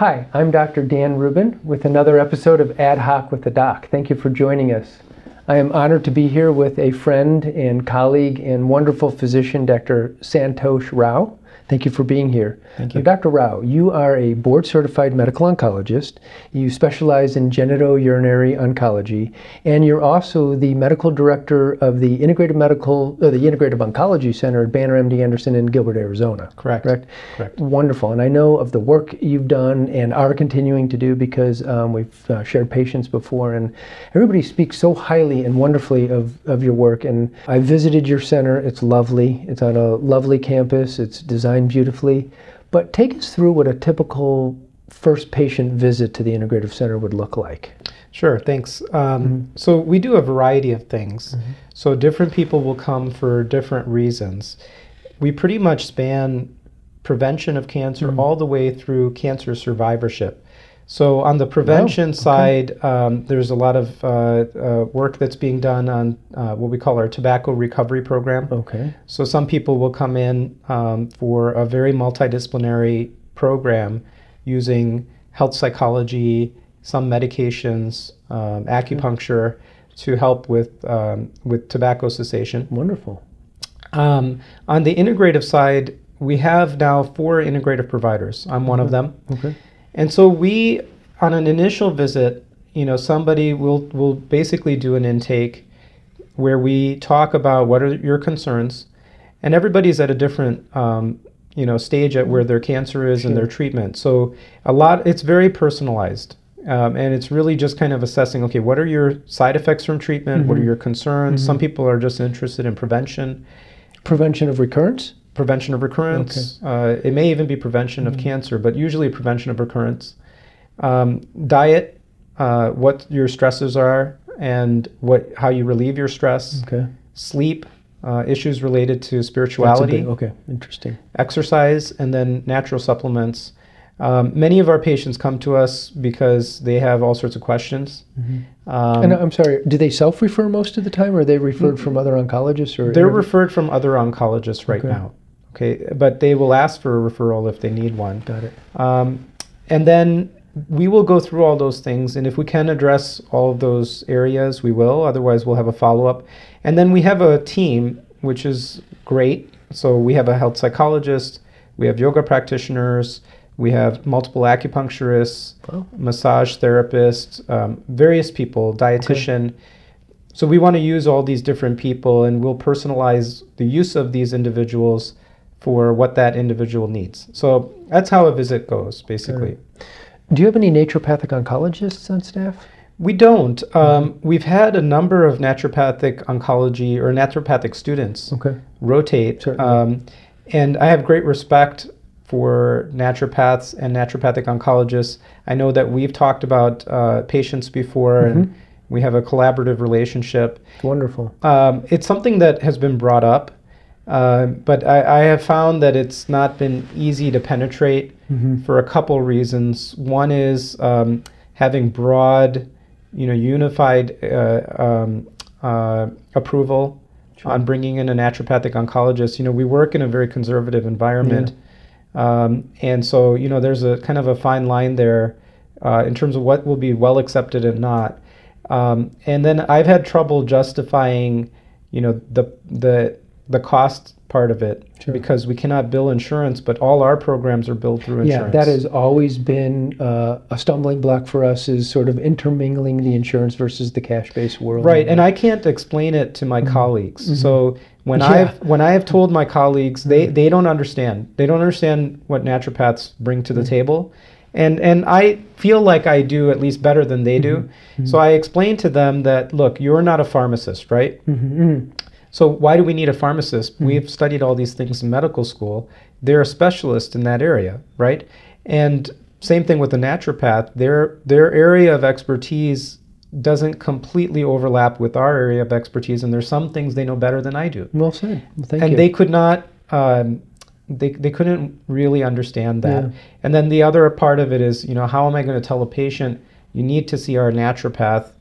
Hi, I'm Dr. Dan Rubin with another episode of Ad Hoc with the Doc. Thank you for joining us. I am honored to be here with a friend and colleague and wonderful physician, Dr. Santosh Rao. Thank you for being here. Thank you. Dr. Rao, you are a board certified medical oncologist. You specialize in genitourinary oncology, and you're also the medical director of the Integrative Medical, uh, the Integrative Oncology Center at Banner MD Anderson in Gilbert, Arizona. Correct. Correct. Correct. Wonderful. And I know of the work you've done and are continuing to do because um, we've uh, shared patients before, and everybody speaks so highly and wonderfully of, of your work. And I visited your center. It's lovely. It's on a lovely campus. It's designed beautifully. But take us through what a typical first patient visit to the Integrative Center would look like. Sure, thanks. Um, mm-hmm. So we do a variety of things. Mm-hmm. So different people will come for different reasons. We pretty much span prevention of cancer mm-hmm. all the way through cancer survivorship. So on the prevention side, um, there's a lot of uh, uh, work that's being done on uh, what we call our tobacco recovery program. Okay. So some people will come in um, for a very multidisciplinary program using health psychology, some medications, um, acupuncture to help with um, with tobacco cessation. Wonderful. Um, on the integrative side, we have now four integrative providers. I'm one of them. Okay. And so we, on an initial visit, you know, somebody will will basically do an intake where we talk about what are your concerns, and everybody's at a different, um, you know, stage at where their cancer is and their treatment. So a lot, it's very personalized. Um, and it's really just kind of assessing okay what are your side effects from treatment what are your concerns some people are just interested in prevention Prevention of recurrence? Prevention of recurrence. Uh, it may even be prevention of cancer, but usually prevention of recurrence. Um, diet, uh, what your stresses are, and what how you relieve your stress. Okay. Sleep, uh, issues related to spirituality, big- okay, interesting. exercise, and then natural supplements. Um, many of our patients come to us because they have all sorts of questions. Um, and I'm sorry, do they self-refer most of the time, or are they referred from other oncologists? Or They're referred from other oncologists right Okay. now. Okay, but they will ask for a referral if they need one. got it. Um, and then we will go through all those things, and if we can address all of those areas, we will. Otherwise, we'll have a follow up. And then we have a team, which is great. So we have a health psychologist, we have yoga practitioners, we have multiple acupuncturists, Wow. massage therapists, um, various people, dietitian. So we want to use all these different people, and we'll personalize the use of these individuals for what that individual needs. So that's how a visit goes, basically. Do you have any naturopathic oncologists on staff? We don't. Um, We've had a number of naturopathic oncology or naturopathic students Okay. rotate, um, and I have great respect for naturopaths and naturopathic oncologists. I know that we've talked about uh, patients before, and we have a collaborative relationship. Wonderful. Um, it's something that has been brought up, uh, but I, I have found that it's not been easy to penetrate for a couple reasons. One is um, having broad, you know, unified uh, um, uh, approval on bringing in a naturopathic oncologist. You know, we work in a very conservative environment, um, and so you know, there's a kind of a fine line there uh, in terms of what will be well accepted and not. Um, and then I've had trouble justifying, you know, the the the cost part of it Sure. because we cannot bill insurance, but all our programs are billed through insurance. Yeah, that has always been uh, a stumbling block for us is sort of intermingling the insurance versus the cash-based world. right, and I can't explain it to my colleagues. So when Mm-hmm. Yeah. I've when I have told my colleagues, they they don't understand. They don't understand what naturopaths bring to the Mm-hmm. table. And and I feel like I do at least better than they do. Mm-hmm. So I explain to them that look, you're not a pharmacist, right? So why do we need a pharmacist? Mm-hmm. We've studied all these things in medical school. They're a specialist in that area, right? And same thing with the naturopath. Their their area of expertise doesn't completely overlap with our area of expertise, and there's some things they know better than I do. Well said. Well, thank and you. they could not. Um, they, they couldn't really understand that. Yeah. And then the other part of it is, you know, how am I going to tell a patient you need to see our naturopath,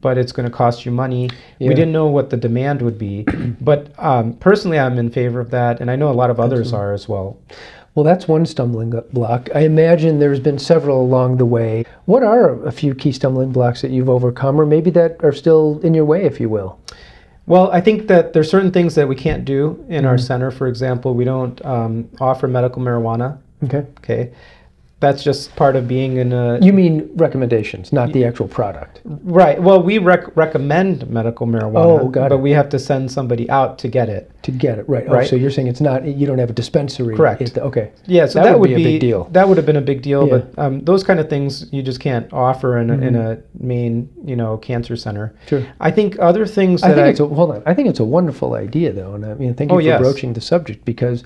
but it's going to cost you money? Yeah. We didn't know what the demand would be. but um, personally, I'm in favor of that, and I know a lot of others are as well. Well, that's one stumbling block. I imagine there's been several along the way. What are a few key stumbling blocks that you've overcome, or maybe that are still in your way, if you will? Well, I think that there's certain things that we can't do in mm-hmm. our center. For example, we don't um, offer medical marijuana. Okay. Okay that's just part of being in a. You mean recommendations, not the actual product. Right. Well, we rec- recommend medical marijuana. Oh, got but it. we have to send somebody out to get it. To get it, right? Oh, right. so you're saying it's not you don't have a dispensary. Correct. Okay. Yeah. So that, that, would, would be a big deal. That would have been a big deal, Yeah. but um, those kind of things you just can't offer in, Mhm. a, in a main, you know, cancer center. Sure. I think other things I that think I, it's a, hold on. I think it's a wonderful idea, though, and I mean, thank you Oh, for yes. broaching the subject because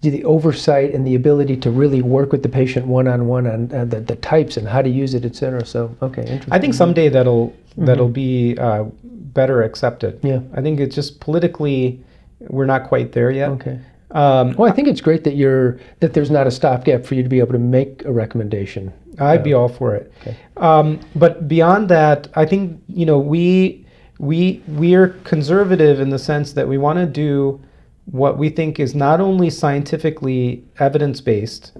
the oversight and the ability to really work with the patient one on one on uh, the, the types and how to use it, et cetera. So, okay, interesting. I think someday that'll that'll be uh, better accepted. Mm-hmm. Yeah. I think it's just politically we're not quite there yet. Okay. Um, Well, I think it's great that you're that there's not a stopgap for you to be able to make a recommendation. I'd be all for it. Okay. Um, but beyond that, I think you know we we we are conservative in the sense that we want to do what we think is not only scientifically evidence based,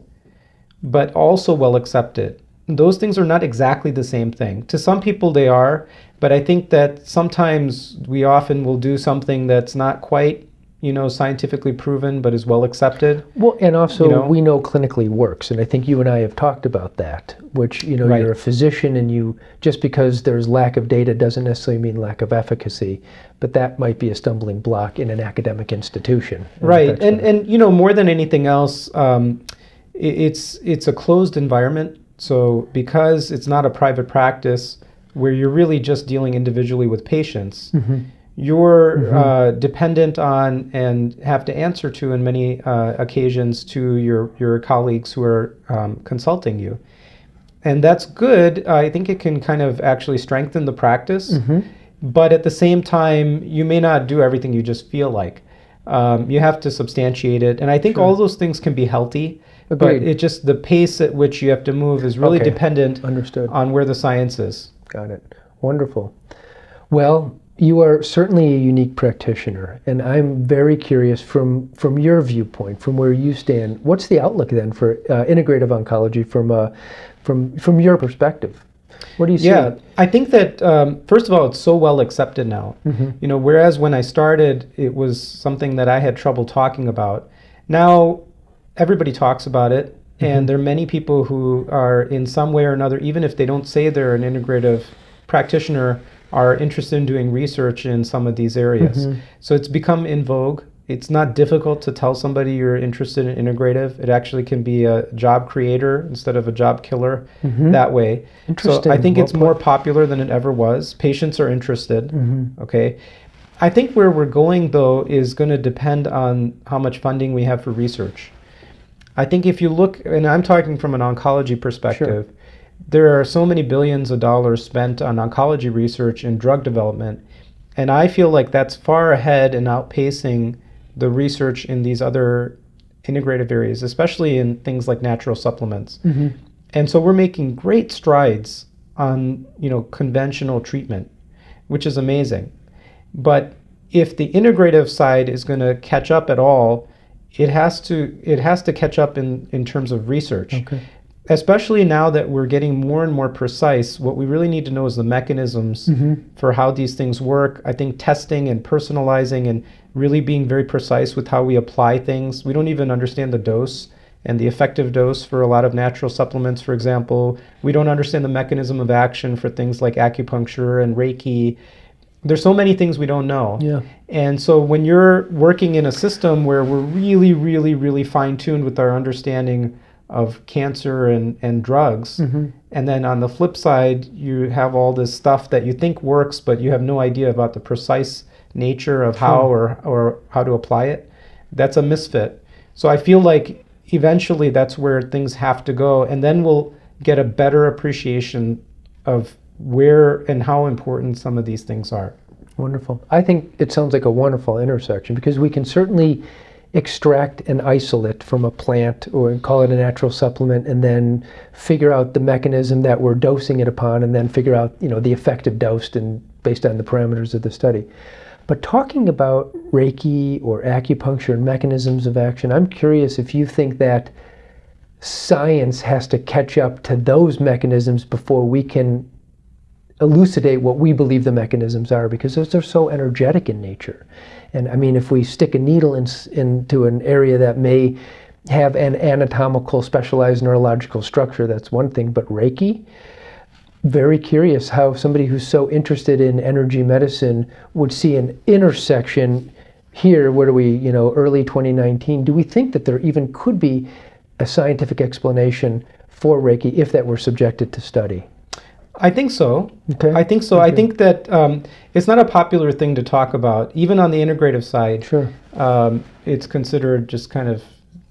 but also well accepted. Those things are not exactly the same thing. To some people, they are, but I think that sometimes we often will do something that's not quite you know scientifically proven but is well accepted. Well, and also You know? we know clinically works, and I think you and I have talked about that. Which you know, Right. you're a physician, and you just because there's lack of data doesn't necessarily mean lack of efficacy, but that might be a stumbling block in an academic institution. And right that's and and you know more than anything else um, i- it's it's a closed environment so because it's not a private practice where you're really just dealing individually with patients Mhm. You're Mhm. uh, dependent on and have to answer to in many uh, occasions to your your colleagues who are um, consulting you and that's good i think it can kind of actually strengthen the practice Mhm. but at the same time, you may not do everything you just feel like. Um, you have to substantiate it, and I think Sure. all those things can be healthy. Agreed. But it just the pace at which you have to move is really Okay. dependent Understood. on where the science is. Got it. Wonderful. Well, you are certainly a unique practitioner, and I'm very curious from from your viewpoint, from where you stand. What's the outlook then for uh, integrative oncology from uh, from from your perspective? What do you see? Yeah, I think that um, first of all, it's so well accepted now. Mhm. You know, whereas when I started, it was something that I had trouble talking about. Now, everybody talks about it, Mhm. and there are many people who are in some way or another, even if they don't say they're an integrative practitioner, are interested in doing research in some of these areas. Mhm. So it's become in vogue. It's not difficult to tell somebody you're interested in integrative. It actually can be a job creator instead of a job killer Mhm. that way. So I think Well it's more popular than it ever was. Patients are interested. Mhm. Okay. I think where we're going though is going to depend on how much funding we have for research. I think if you look, and I'm talking from an oncology perspective, there are so many billions of dollars spent on oncology research and drug development. And I feel like that's far ahead and outpacing the research in these other integrative areas, especially in things like natural supplements. Mhm. And so we're making great strides on, you know, conventional treatment, which is amazing. But if the integrative side is going to catch up at all, it has to it has to catch up in in terms of research. Okay. Especially now that we're getting more and more precise, what we really need to know is the mechanisms Mhm. for how these things work. I think testing and personalizing and really being very precise with how we apply things. We don't even understand the dose and the effective dose for a lot of natural supplements, for example. We don't understand the mechanism of action for things like acupuncture and Reiki. There's so many things we don't know. Yeah. And so when you're working in a system where we're really, really, really fine tuned with our understanding of cancer and, and drugs, Mhm. and then on the flip side, you have all this stuff that you think works, but you have no idea about the precise nature of how or, or how to apply it, that's a misfit. So I feel like eventually that's where things have to go, and then we'll get a better appreciation of where and how important some of these things are. Wonderful. I think it sounds like a wonderful intersection because we can certainly extract an isolate from a plant or call it a natural supplement and then figure out the mechanism that we're dosing it upon and then figure out, you know, the effective dose and based on the parameters of the study. But talking about Reiki or acupuncture and mechanisms of action, I'm curious if you think that science has to catch up to those mechanisms before we can elucidate what we believe the mechanisms are because those are so energetic in nature. And I mean, if we stick a needle in, into an area that may have an anatomical, specialized neurological structure, that's one thing, but Reiki, very curious how somebody who's so interested in energy medicine would see an intersection here. Where do we, you know, early 2019? Do we think that there even could be a scientific explanation for Reiki if that were subjected to study? I think so. Okay. I think so. Okay. I think that um, it's not a popular thing to talk about, even on the integrative side. Sure. Um, it's considered just kind of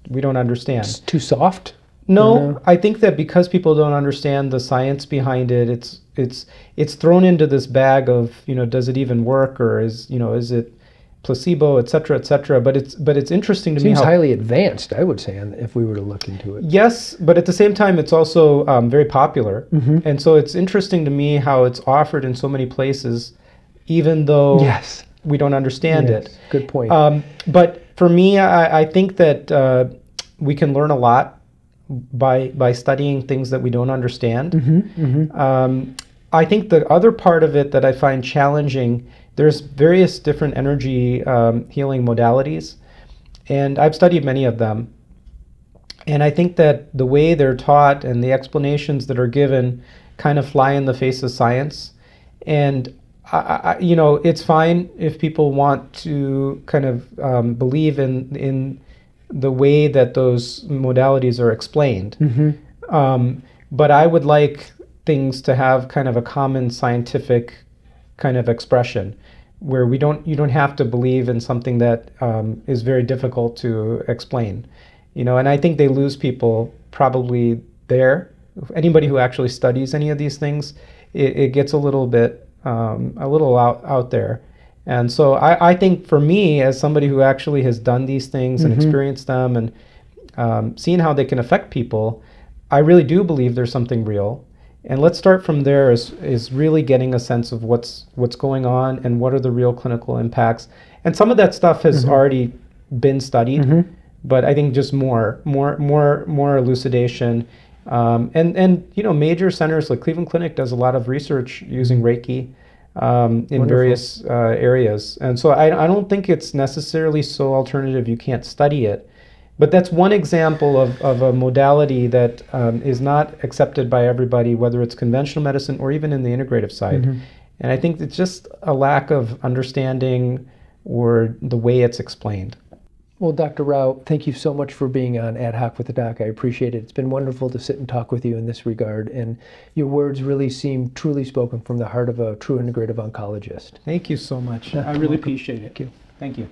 we don't understand. It's too soft. No, No. I think that because people don't understand the science behind it, it's it's it's thrown into this bag of you know does it even work or is you know is it placebo, et cetera, et cetera. But it's but it's interesting to Seems me how highly advanced, I would say, if we were to look into it. Yes, but at the same time, it's also um, very popular, Mm-hmm. and so it's interesting to me how it's offered in so many places, even though Yes. we don't understand Yes. it. Good point. Um, but for me, I, I think that uh, we can learn a lot by by studying things that we don't understand. Mm-hmm. Um, I think the other part of it that I find challenging, there's various different energy um, healing modalities, and I've studied many of them. And I think that the way they're taught and the explanations that are given kind of fly in the face of science. And I, I, you know, it's fine if people want to kind of um, believe in in the way that those modalities are explained. Mm-hmm. Um, but I would like things to have kind of a common scientific kind of expression where we don't you don't have to believe in something that um, is very difficult to explain you know and i think they lose people probably there. Anybody who actually studies any of these things it, it gets a little bit um, a little out, out there. And so I, I think for me as somebody who actually has done these things and Mhm. experienced them and um, seeing how they can affect people i really do believe there's something real and let's start from there is, is really getting a sense of what's what's going on and what are the real clinical impacts and some of that stuff has Mhm. already been studied Mhm. but I think just more, more, more, more elucidation, um, and and you know major centers like Cleveland Clinic does a lot of research using Reiki um, in Wonderful. various uh, areas, and so I, I don't think it's necessarily so alternative you can't study it, but that's one example of, of a modality that um, is not accepted by everybody, whether it's conventional medicine or even in the integrative side, Mhm. and I think it's just a lack of understanding or the way it's explained. Well, Dr. Rao, thank you so much for being on Ad Hoc with the Doc. I appreciate it. It's been wonderful to sit and talk with you in this regard, and your words really seem truly spoken from the heart of a true integrative oncologist. Thank you so much. I really welcome. appreciate it. Thank you. Thank you.